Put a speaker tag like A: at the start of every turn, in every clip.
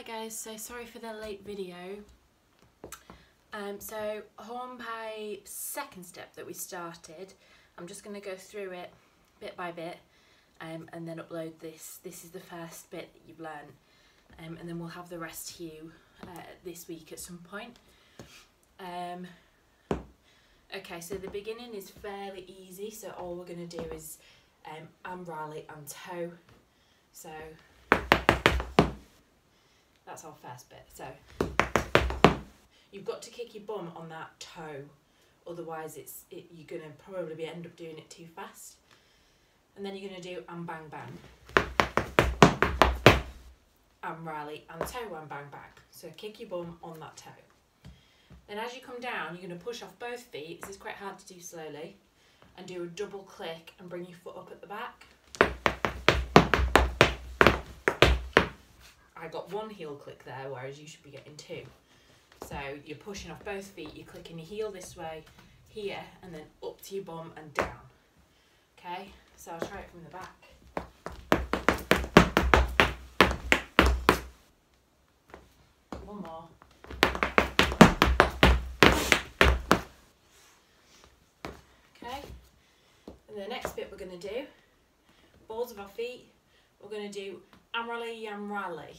A: Hi guys, so sorry for the late video. Um, so Hornpipe second step that we started, I'm just going to go through it bit by bit um, and then upload this. This is the first bit that you've learned um, and then we'll have the rest to you uh, this week at some point. Um, okay, so the beginning is fairly easy, so all we're going to do is um, am rally and toe. So that's our first bit. So you've got to kick your bum on that toe, otherwise it's it, you're gonna probably be end up doing it too fast. And then you're gonna do and bang bang, and rally and toe and bang bang. So kick your bum on that toe. Then as you come down, you're gonna push off both feet. This is quite hard to do slowly, and do a double click and bring your foot up at the back. I got one heel click there, whereas you should be getting two. So you're pushing off both feet, you're clicking your heel this way, here, and then up to your bum and down. Okay, so I'll try it from the back. One more. Okay, and the next bit we're going to do, balls of our feet, we're going to do amrally yamrally.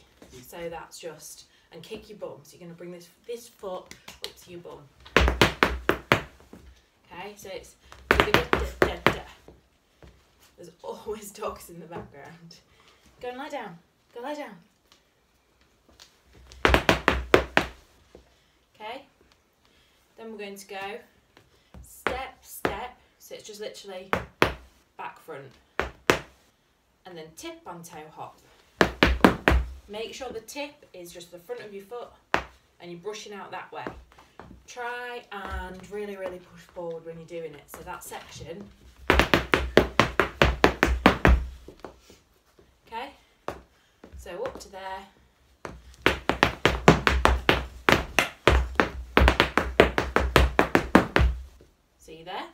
A: So that's just, and kick your bum. So you're going to bring this this foot up to your bum. Okay, so it's there's always dogs in the background. Go and lie down. Go lie down. Okay. Then we're going to go step, step. So it's just literally back front. And then tip on toe hop. Make sure the tip is just the front of your foot and you're brushing out that way. Try and really, really push forward when you're doing it. So that section, okay? So up to there. See there?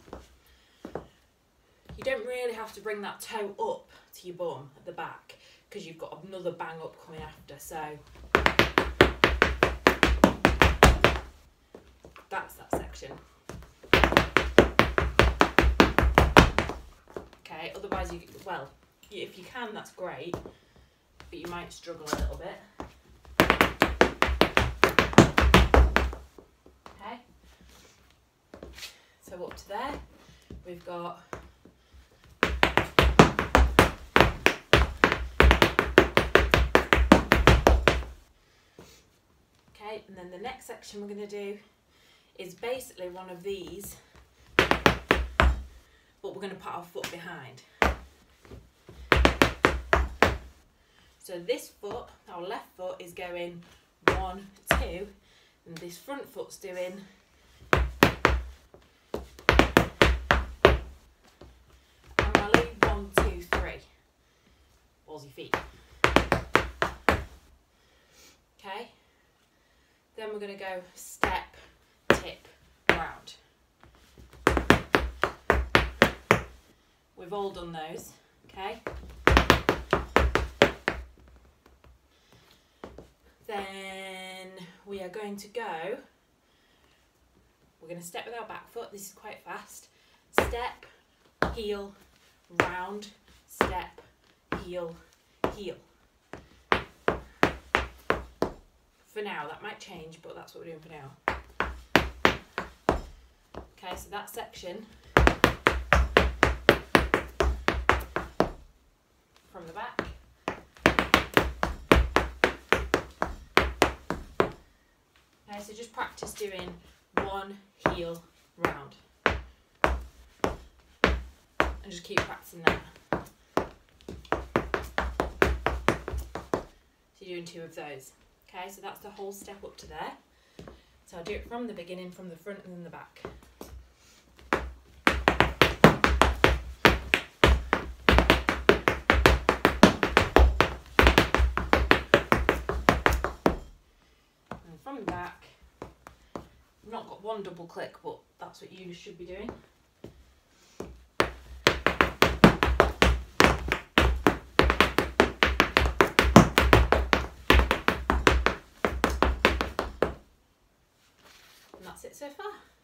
A: You don't really have to bring that toe up to your bum at the back because you've got another bang up coming after. So that's that section. Okay, otherwise you, well, if you can, that's great, but you might struggle a little bit. Okay, so up to there, we've got Okay, and then the next section we're going to do is basically one of these, but we're going to put our foot behind. So this foot, our left foot is going one, two, and this front foot's doing and rally one, two, three. Your feet. Okay. Then we're going to go step, tip, round. We've all done those, okay? Then we are going to go, we're going to step with our back foot, this is quite fast. Step, heel, round, step, heel, heel. For now. That might change, but that's what we're doing for now. Okay, so that section from the back. Okay, so just practice doing one heel round. And just keep practicing that. So you're doing two of those. Okay, so that's the whole step up to there. So I'll do it from the beginning, from the front and then the back. And from the back, I've not got one double click, but that's what you should be doing. that's it so far.